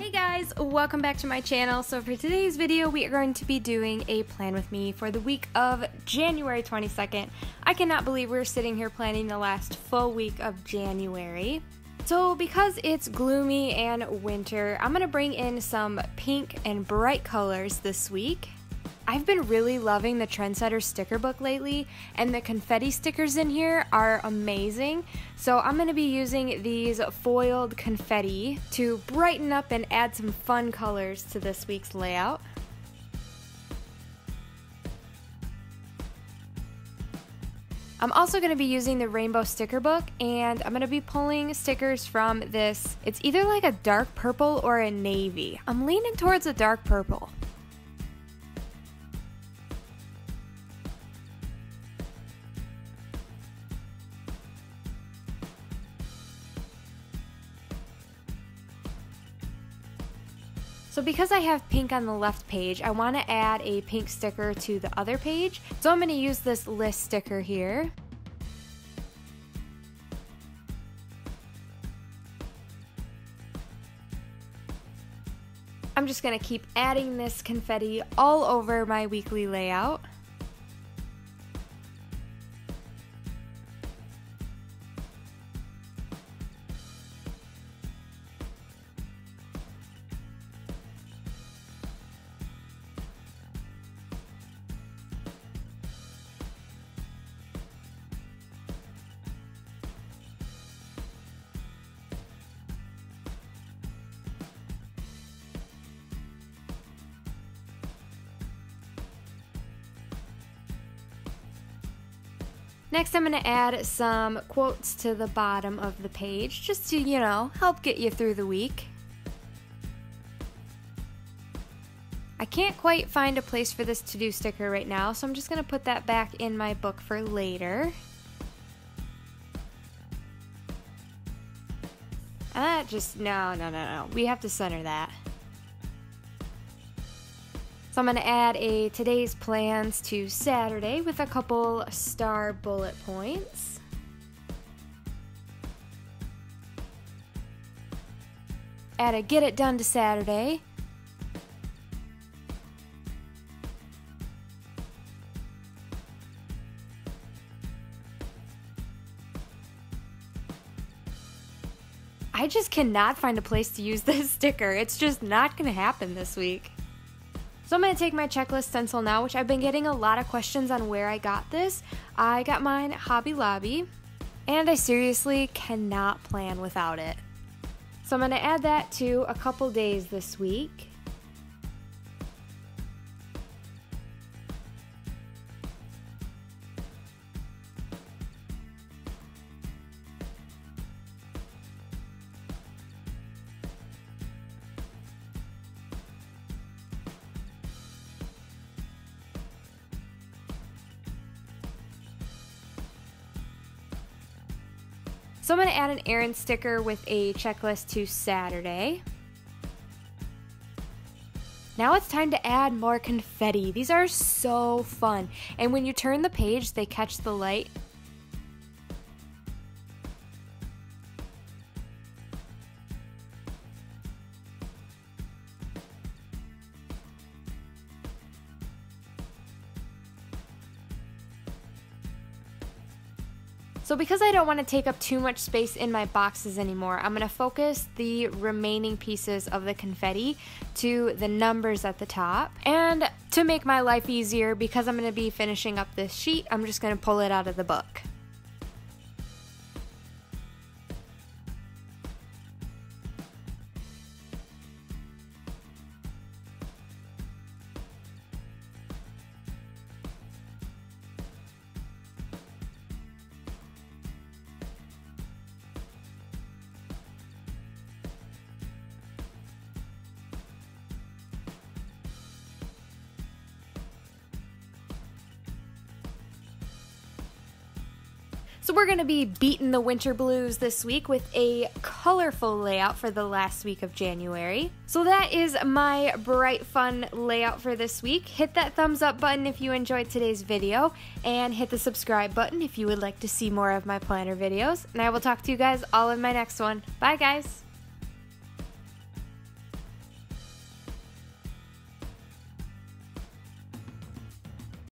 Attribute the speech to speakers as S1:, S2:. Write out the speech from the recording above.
S1: Hey guys, welcome back to my channel. So for today's video, we are going to be doing a plan with me for the week of January 22nd. I cannot believe we're sitting here planning the last full week of January. So because it's gloomy and winter, I'm to bring in some pink and bright colors this week. I've been really loving the Trendsetter sticker book lately, and the confetti stickers in here are amazing. So I'm going to be using these foiled confetti to brighten up and add some fun colors to this week's layout. I'm also going to be using the rainbow sticker book and I'm going to be pulling stickers from this. It's either like a dark purple or a navy. I'm leaning towards a dark purple. So because I have pink on the left page, I want to add a pink sticker to the other page. So I'm going to use this list sticker here. I'm just going to keep adding this confetti all over my weekly layout. Next, I'm going to add some quotes to the bottom of the page just to, you know, help get you through the week. I can't quite find a place for this to-do sticker right now, so I'm just going to put that back in my book for later. Uh, just, no, no, no, no. We have to center that. So I'm going to add a today's plans to Saturday with a couple star bullet points. Add a get it done to Saturday. I just cannot find a place to use this sticker. It's just not going to happen this week. So I'm to take my checklist stencil now, which I've been getting a lot of questions on where I got this. I got mine at Hobby Lobby, and I seriously cannot plan without it. So I'm to add that to a couple days this week. So I'm going to add an errand sticker with a checklist to Saturday. Now it's time to add more confetti. These are so fun. And when you turn the page, they catch the light So because I don't want to take up too much space in my boxes anymore, I'm going to focus the remaining pieces of the confetti to the numbers at the top. And to make my life easier, because I'm going to be finishing up this sheet, I'm just going to pull it out of the book. So we're going to be beating the winter blues this week with a colorful layout for the last week of January. So that is my bright fun layout for this week. Hit that thumbs up button if you enjoyed today's video and hit the subscribe button if you would like to see more of my planner videos. And I will talk to you guys all in my next one. Bye guys!